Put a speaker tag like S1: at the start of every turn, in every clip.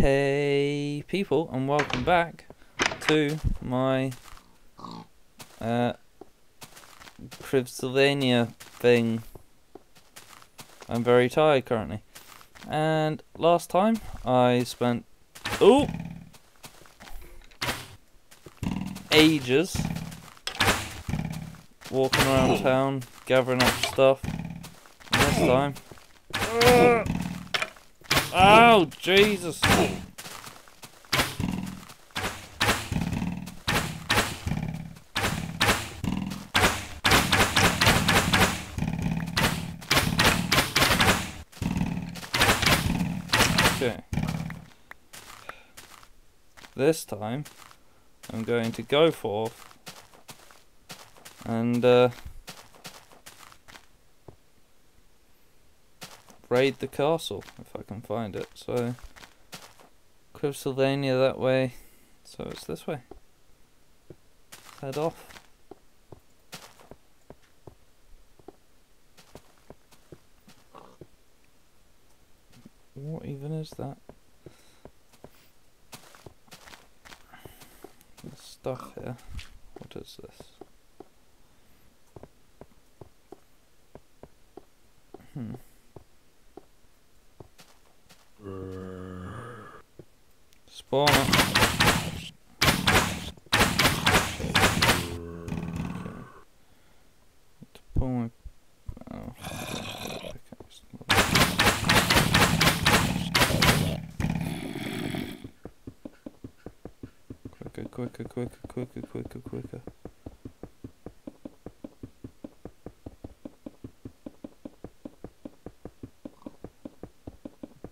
S1: Hey people and welcome back to my uh Criswelvania thing. I'm very tired currently. And last time I spent oh ages walking around town gathering up stuff. And this time Oh Jesus Okay. This time, I'm going to go forth and uh, raid the castle if I can find it. So, Criswelvania that way. So it's this way. Head off. What even is that? There's stuff here. What is this? Hmm. Spawner.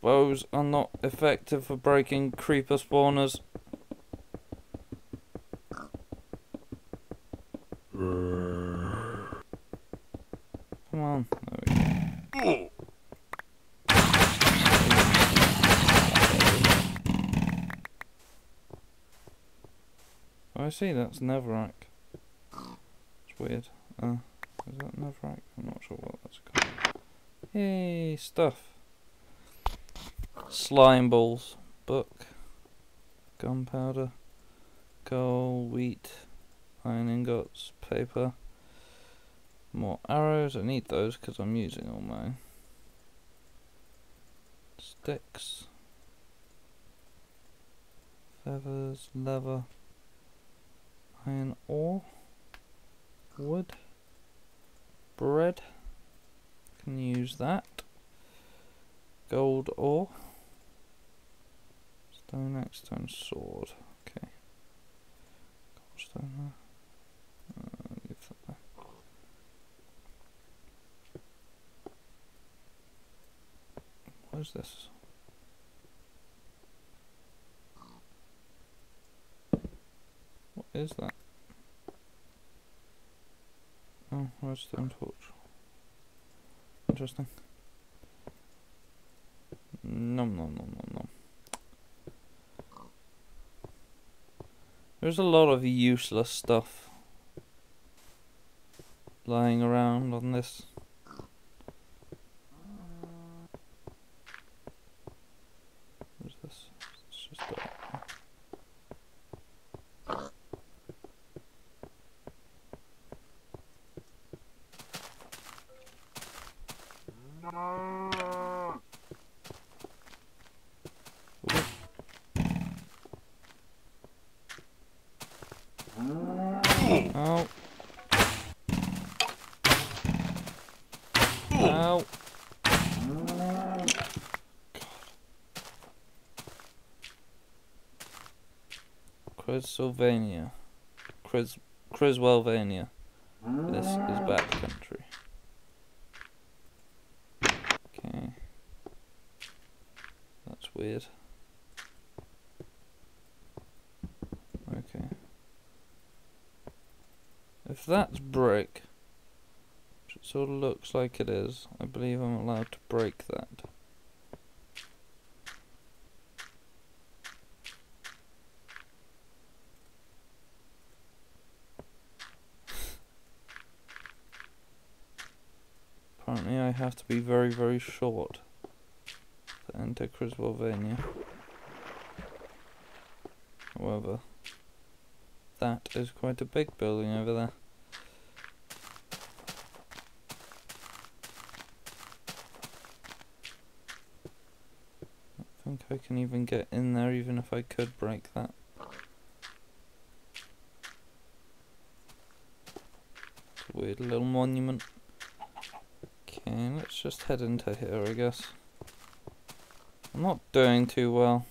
S1: Bows are not effective for breaking creeper spawners. Come on. There. Oh, I see, that's Netherrack. It's weird. Uh, is that Netherrack? I'm not sure what that's called. Yay, stuff. Slime balls. Book. Gunpowder. Coal, wheat. Iron ingots. Paper. More arrows. I need those because I'm using all my Sticks. Feathers. Leather. Iron ore. Wood. Bread. Can use that. Gold ore. Stone axe, stone sword. Okay. Stone there. Uh, there. What is this? What is that? Oh, redstone torch. Interesting. Nom nom nom nom nom. There's a lot of useless stuff lying around on this. What is this? It's just. Ow. Ow. Crisylvania. Cris Criswelvania. This is back country. Okay. That's weird. Okay. If that's brick, which it sort of looks like it is, I believe I'm allowed to break that. Apparently I have to be very, very short to enter Criswelvania. However, that is quite a big building over there. Think I can even get in there even if I could break that. It's a weird little monument. Okay, let's just head into here I guess. I'm not doing too well.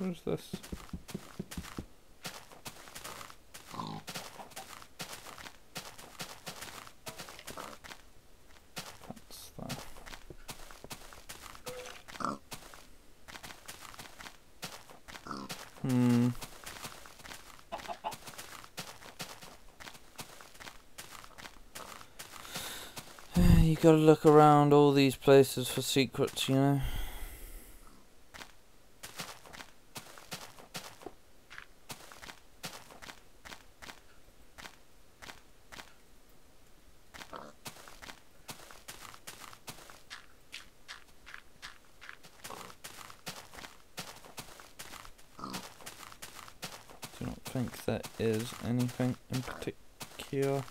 S1: Where's this? That's that. Hmm. You gotta look around all these places for secrets, you know? Do not think there is anything in particular.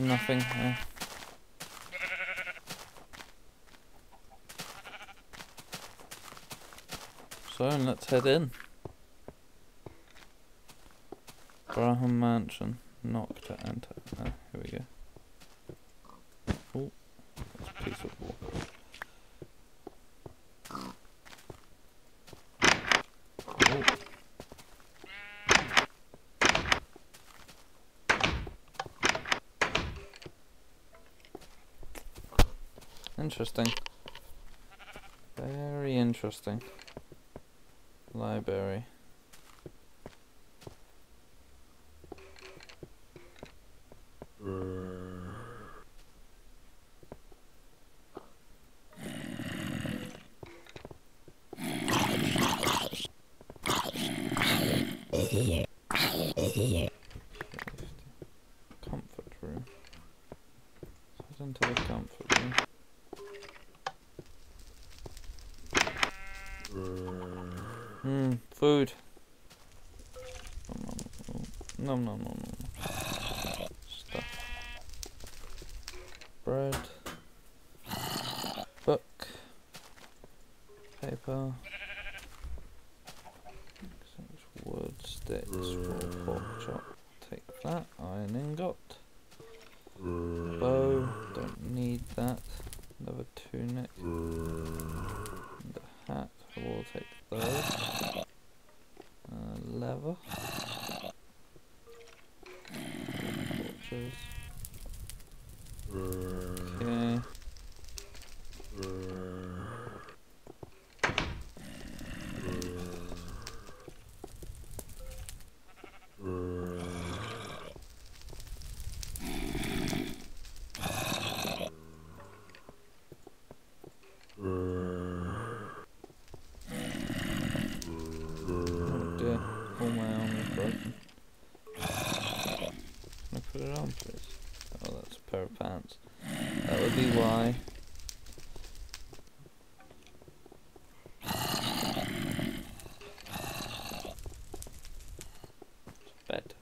S1: Nothing here. So let's head in. Graham Mansion. Knock to enter. Ah, here we go. Oh, that's a piece of wall. Oh. Interesting. Very interesting. Library. Comfort room. Let's head into the comfort room. Hmm, food. No, no, no, no, no. Stuff. Bread. Book. Paper. Wood sticks for pork chop. Take that. Iron ingot. Bow. Don't need that. Another tunic. And a hat. I will take those. Uh, leather. Torches. Okay. Oh dear, all my arm is broken. Can I put it on, please? Oh, that's a pair of pants. That would be why. Bed.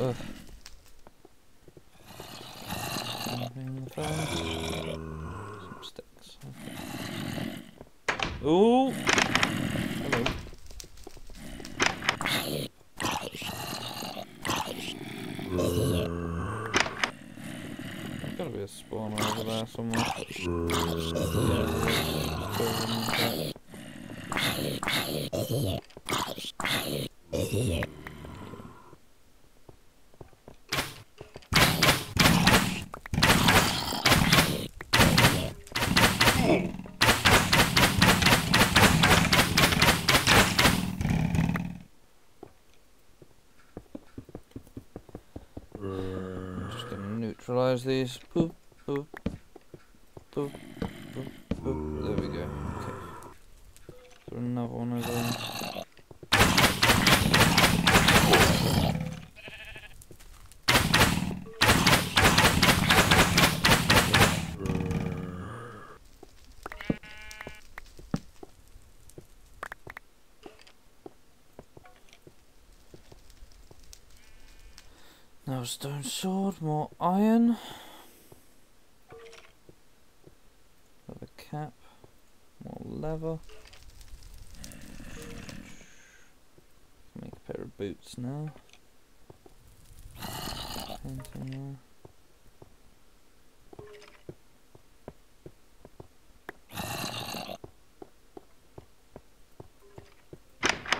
S1: Ugh. Anything in the phone? Some sticks. Okay. Ooh! Hello. There's gotta be a spawner over there somewhere. Yeah, I'm just gonna neutralize these. Boop, boop, boop, boop, boop. There we go. Okay. Is there another one over there? Now stone more iron. Leather cap, more leather. Make a pair of boots now. Painting there.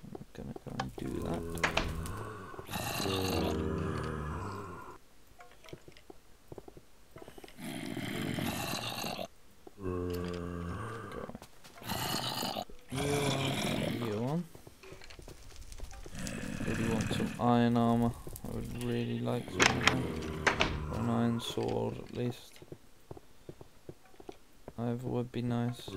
S1: I'm gonna go and do that. Go. You on, you on. Really want some iron armor. I would really like some an iron sword at least. Either would be nice.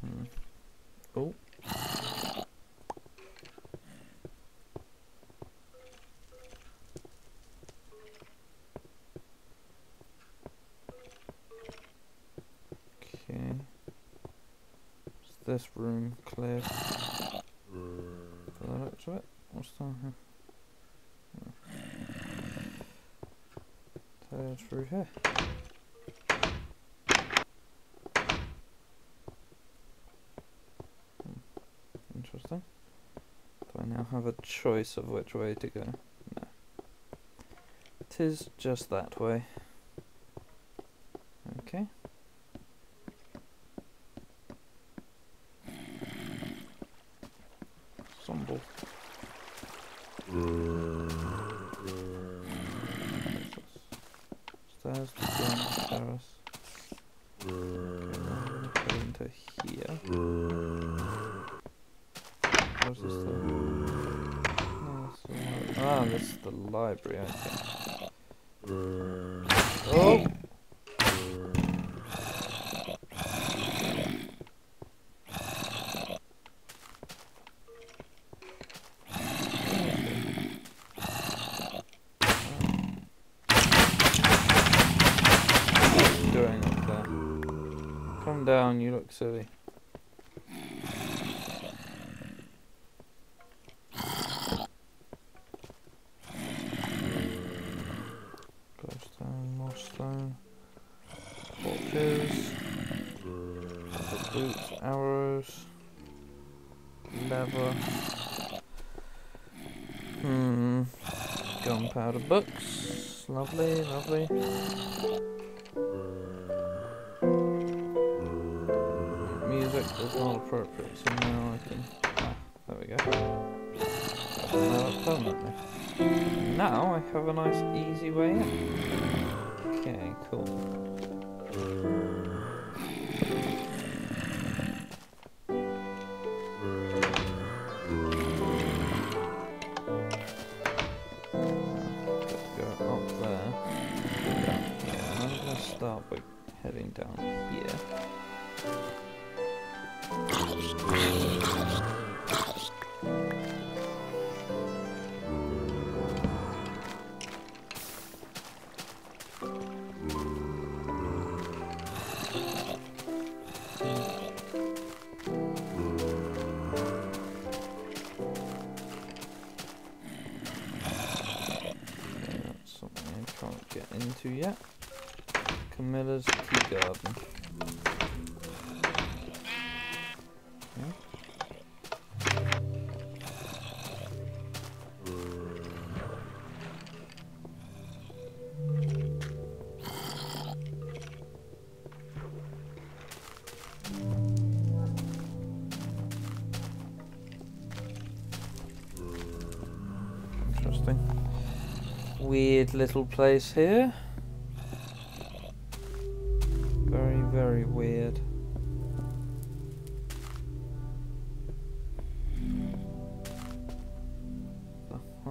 S1: Hmm. Oh. Okay. Is this room clear? For the looks of it. What's down here? Oh. through here. Hmm, Interesting. Do I now have a choice of which way to go? No. Tis just that way. Where's this thing? No, ah, this is the library, okay. Oh! What are you doing up there? Come down, you look silly. Glowstone, more stone. Torches. Boots, arrows. Leather. Hmm. Gunpowder books. Lovely, lovely. Music is not appropriate, so now I can. There we go. Now. Now I have a nice easy way in. Okay, cool. Camilla's tea garden. Interesting. Weird little place here.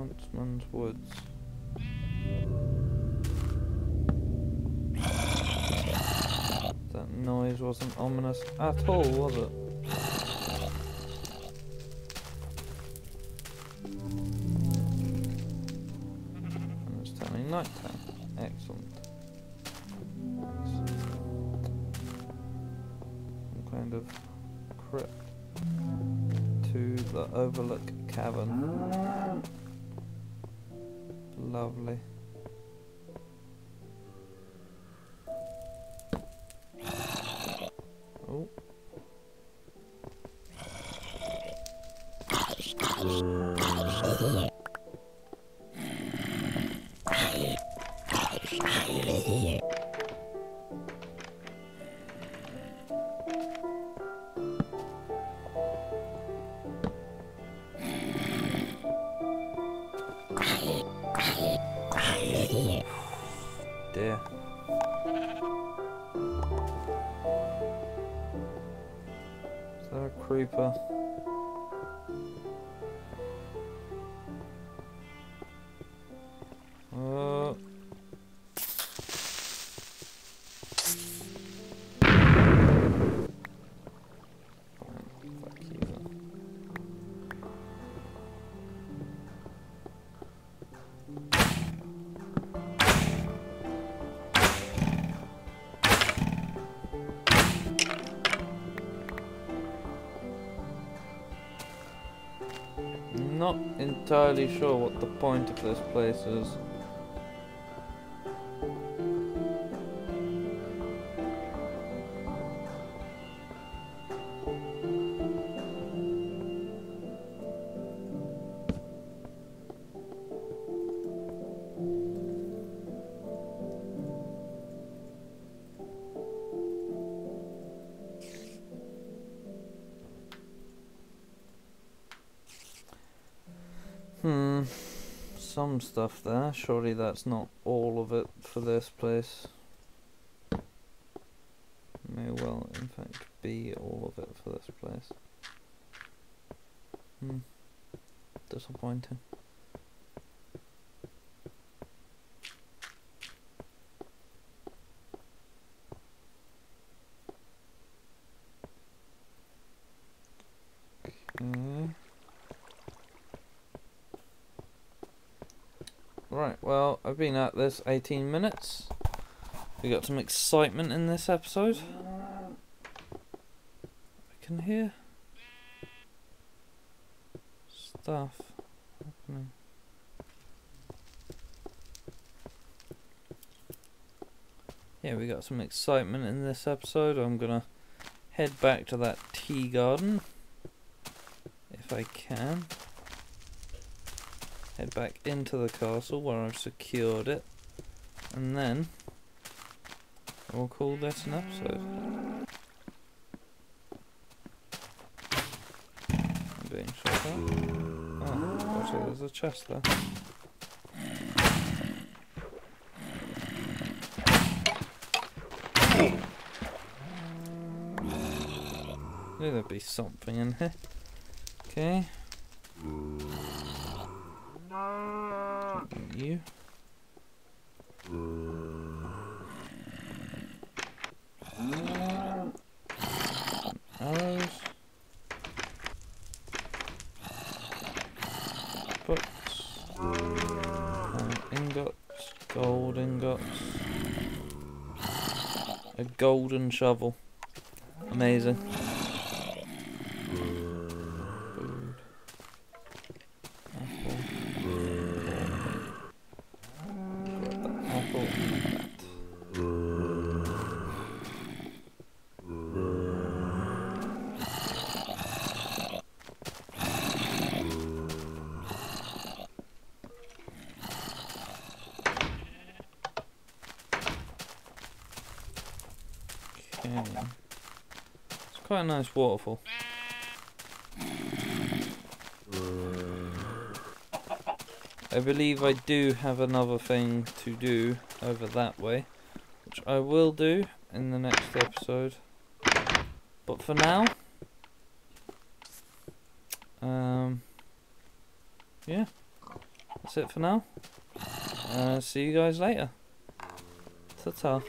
S1: Caverns Woods. That noise wasn't ominous at all, was it? Not entirely sure what the point of this place is. Some stuff there. Surely that's not all of it for this place. May well, in fact, be all of it for this place. Hmm. Disappointing. Okay. Right, well, I've been at this 18 minutes. We got some excitement in this episode. I can hear stuff happening. Yeah, we got some excitement in this episode. I'm gonna head back to that tea garden if I can head back into the castle where I've secured it, and then we'll call this an episode. I'm being shot at. Oh, actually, there's a chest there. There'd be something in here. Okay. You. Arrows. Books. And ingots. Gold ingots. A golden shovel. Amazing. Food. Apple. Grab that apple and that. Okay. It's quite a nice waterfall. I believe I do have another thing to do over that way, which I will do in the next episode. But for now, um, yeah, that's it for now. Uh, see you guys later. Ta-ta.